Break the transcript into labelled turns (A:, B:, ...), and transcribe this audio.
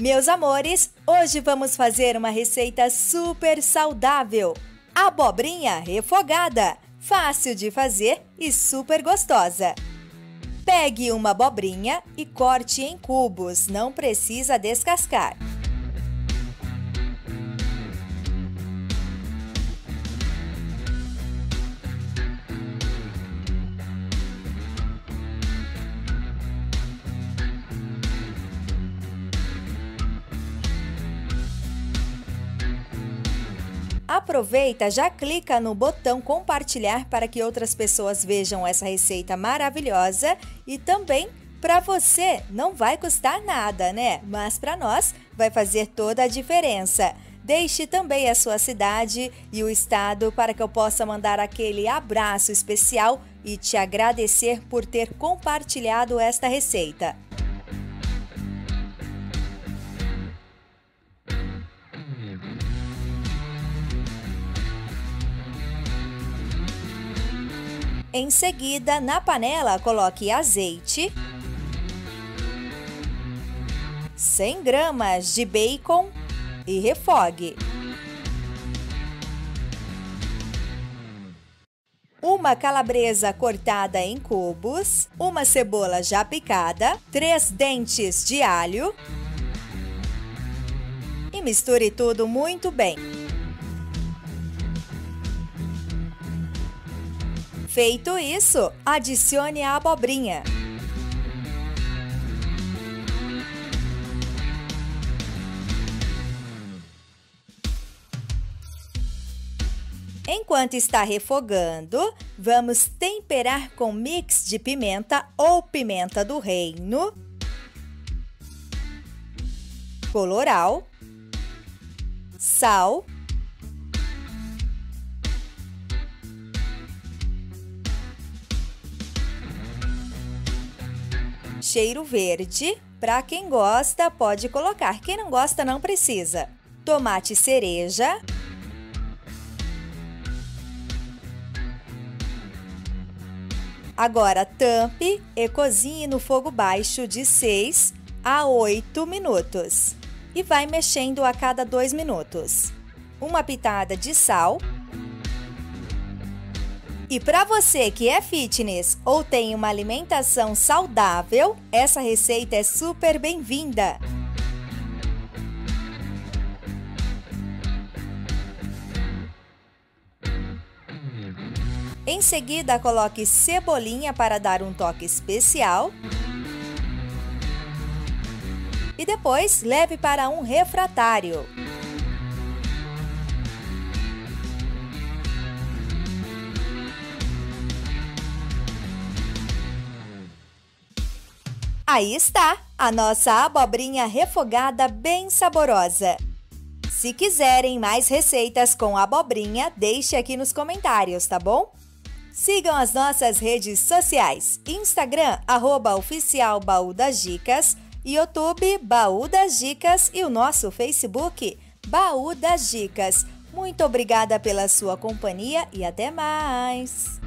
A: Meus amores, hoje vamos fazer uma receita super saudável. Abobrinha refogada, fácil de fazer e super gostosa. Pegue uma abobrinha e corte em cubos, não precisa descascar. Aproveita, já clica no botão compartilhar para que outras pessoas vejam essa receita maravilhosa e também para você não vai custar nada, né? Mas para nós vai fazer toda a diferença. Deixe também a sua cidade e o estado para que eu possa mandar aquele abraço especial e te agradecer por ter compartilhado esta receita. Em seguida, na panela, coloque azeite, 100 gramas de bacon e refogue. Uma calabresa cortada em cubos, uma cebola já picada, três dentes de alho e misture tudo muito bem. Feito isso, adicione a abobrinha. Enquanto está refogando, vamos temperar com mix de pimenta ou pimenta do reino, coloral, sal cheiro verde. Para quem gosta, pode colocar. Quem não gosta, não precisa. Tomate cereja. Agora tampe e cozinhe no fogo baixo de 6 a 8 minutos. E vai mexendo a cada 2 minutos. Uma pitada de sal e para você que é fitness ou tem uma alimentação saudável, essa receita é super bem-vinda. Em seguida, coloque cebolinha para dar um toque especial. E depois, leve para um refratário. Aí está, a nossa abobrinha refogada bem saborosa. Se quiserem mais receitas com abobrinha, deixe aqui nos comentários, tá bom? Sigam as nossas redes sociais, Instagram, arroba oficial Baú das Dicas, YouTube, Baú das Dicas e o nosso Facebook, Baú das Dicas. Muito obrigada pela sua companhia e até mais!